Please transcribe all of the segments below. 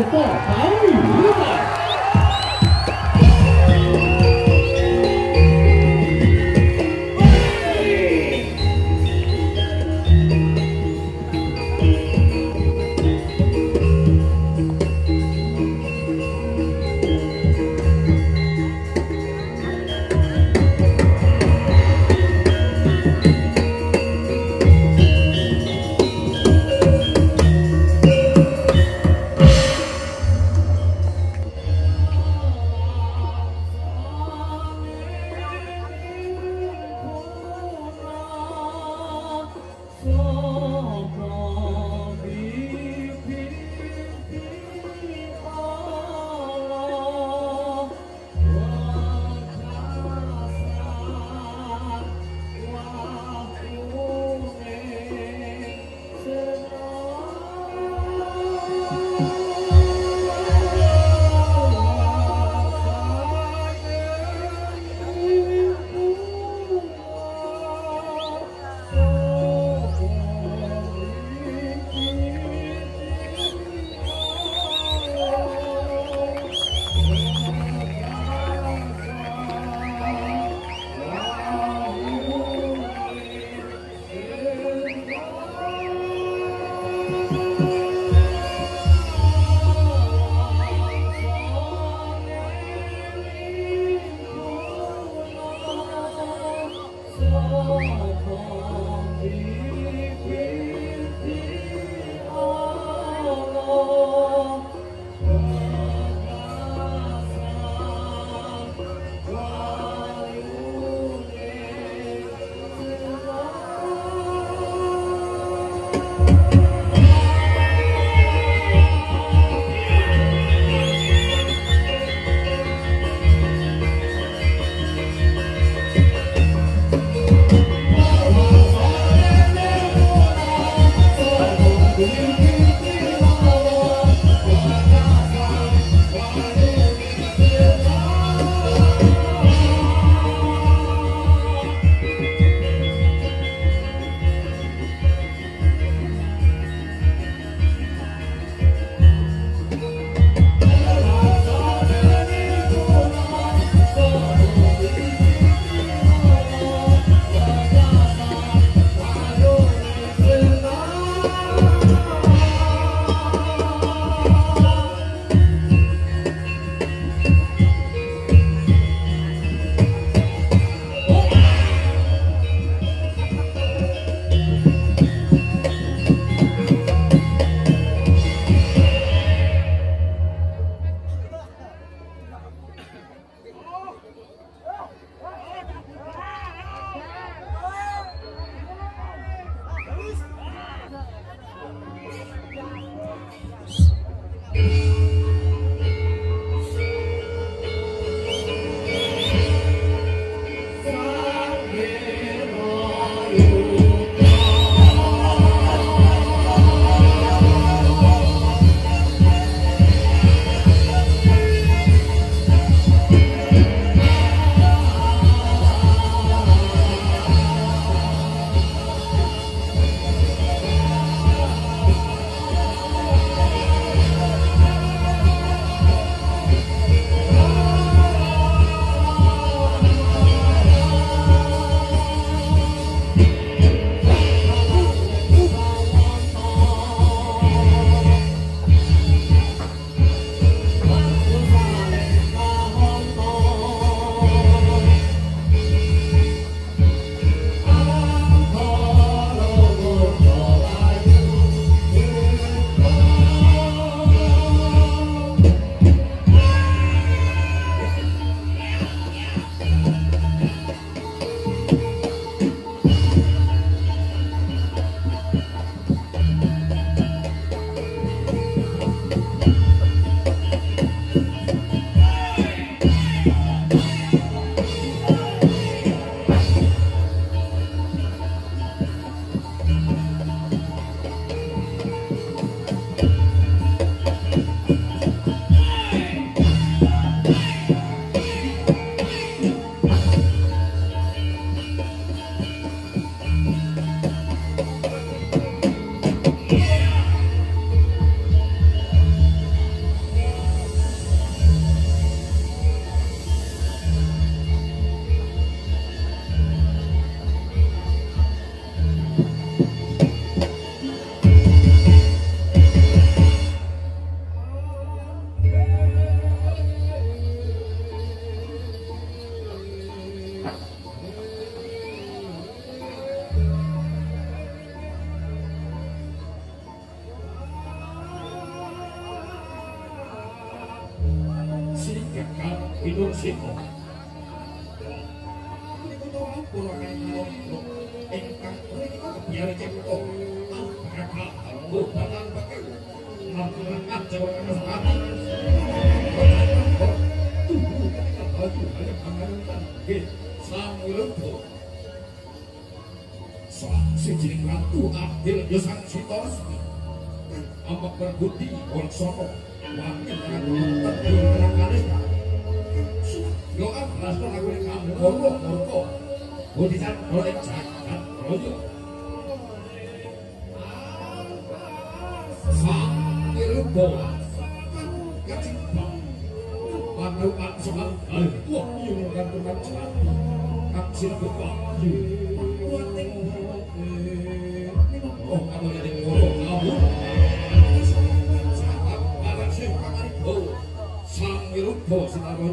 이 렇. Sang siji ratu adil yosang sitorsmi. Amak berbudi orang sono. Wakil tepi dengan kalista. Yo abras to aku ning kamu ora ora. Budisan oleh jagat royo. Sang irubo. Kacipang. Pandu sebab kali wah yung gantungan cari. Kaksil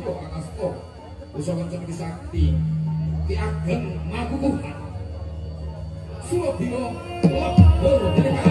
Sinarojo Angasto Usawan Cemiki Sakti Ki Ageng Magukuhan Surabaya Labor Dari Kastu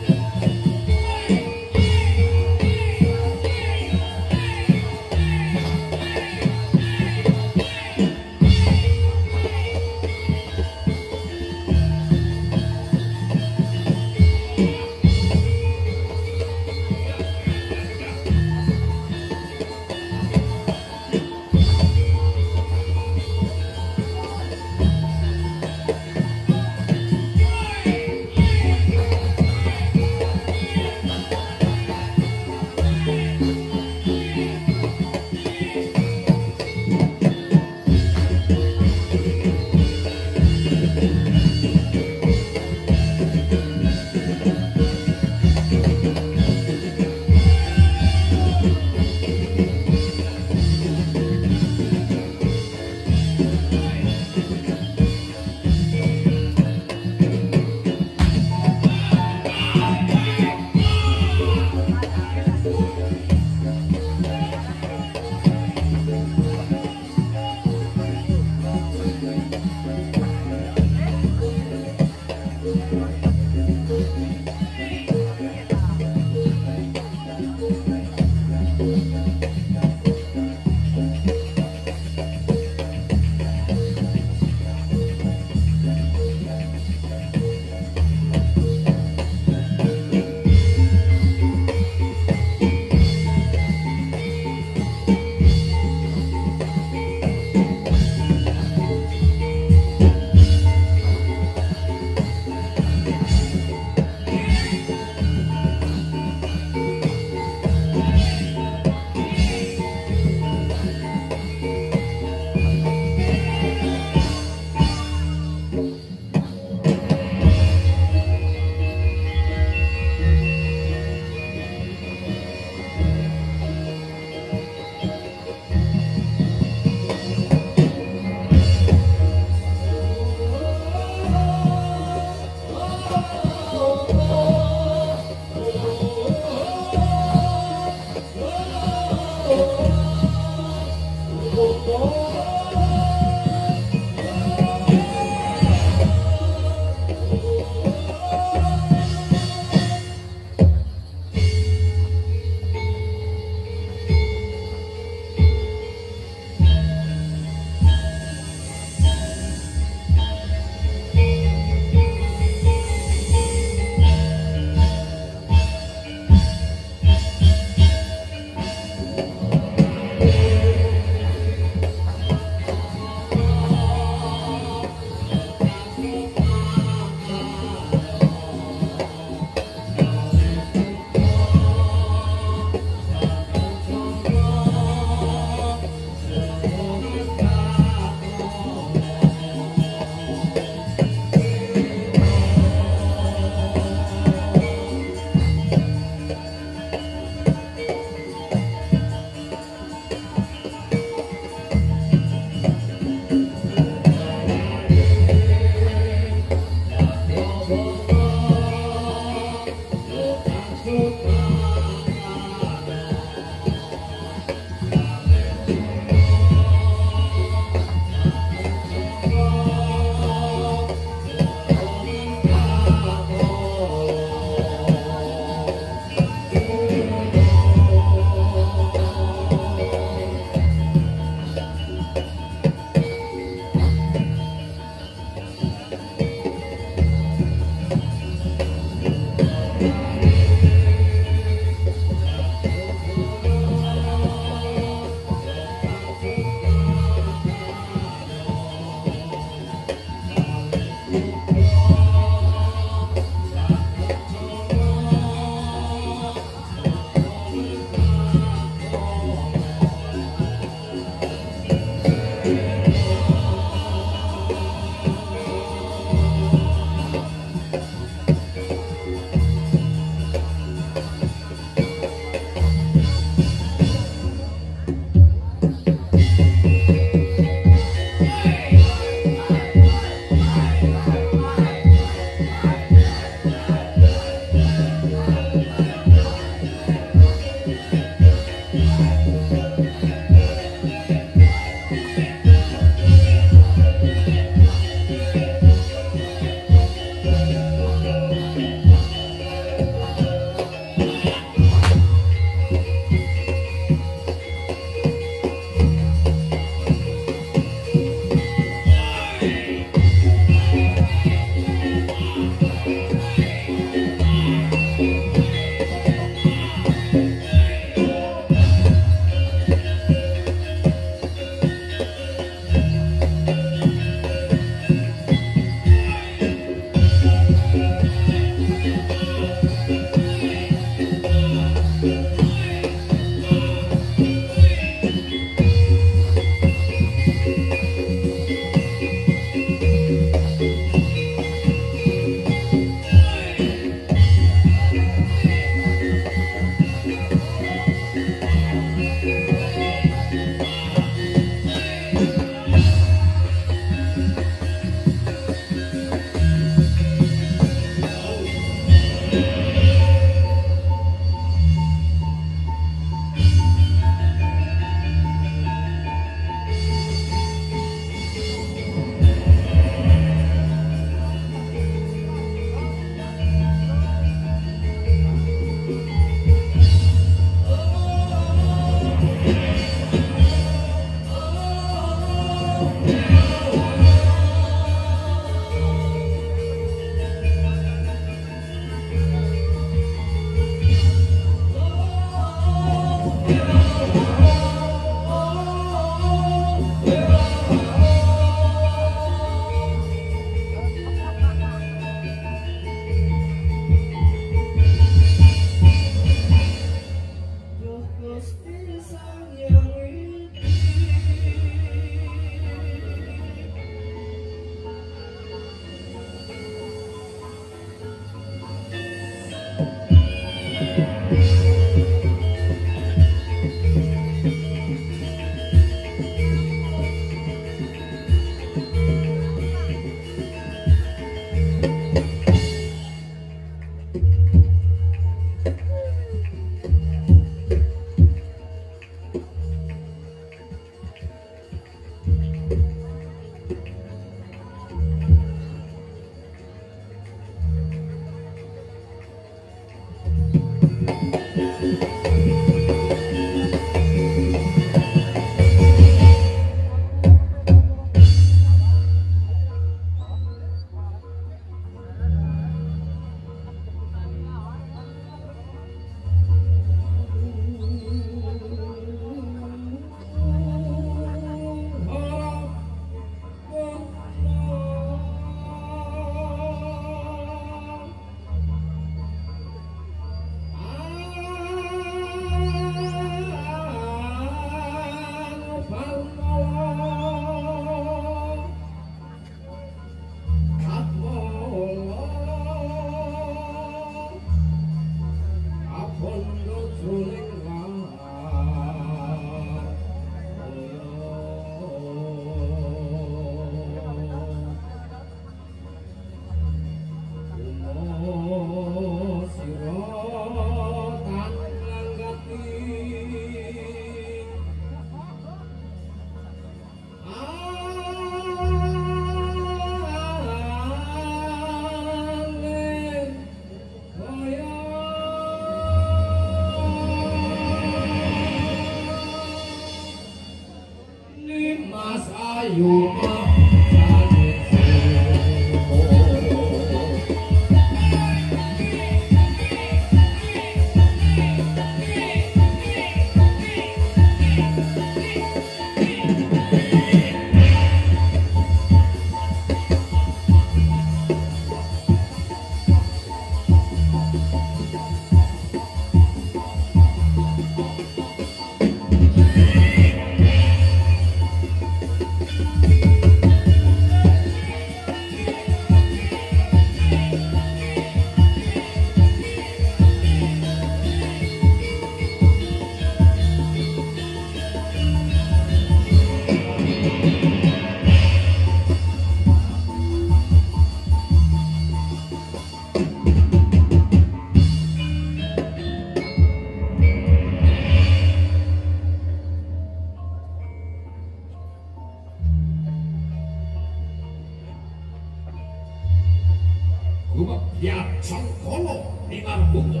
ya sangkala tinarbuka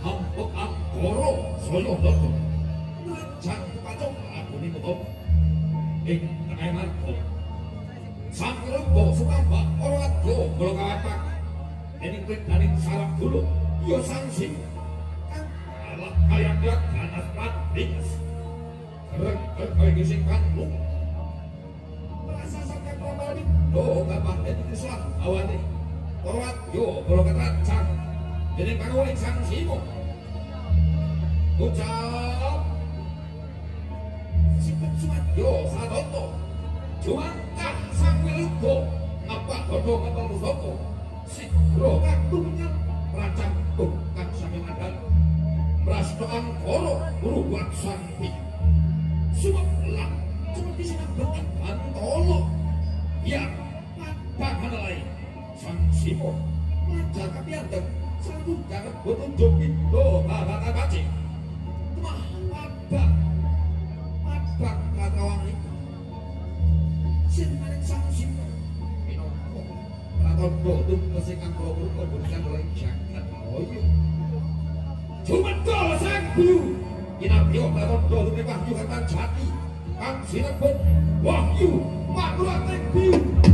hampuk angkara saya dodo rancang pacok aku ni mutom ing tengah marko sang rembo sukamba orang adyo kalau kawatak ini daning sarap dulu. Yo sangsi alah kaya dia ganas patis keren kaya gising kandung orang adyo kalau kerancang jadi pangawin sangsi mo ucap. Sipet suat yo sadoto cuman kah sang wilugo ngapa dodo ngapa musoko si bro kandungnya rancang tungkang sampai madan Prasto angkoro berubah santi Sumpah pulang Cuma di sini bentuk antolo Ya Apa mana lain Sang Simo Majar kapianteng Sanggup jangan berunjuk Itu. Bapak baci Mah apa Apa kata orang itu. Sin maning sang Simo Minoko Raton Bodung Mesingan Bodung Kebunikan oleh Jangan Loyo Cuma kau sang bulu Inapio Raton Bodung Wahyu Kertan Jati. Kang Sinebut Wahyu Mak Rate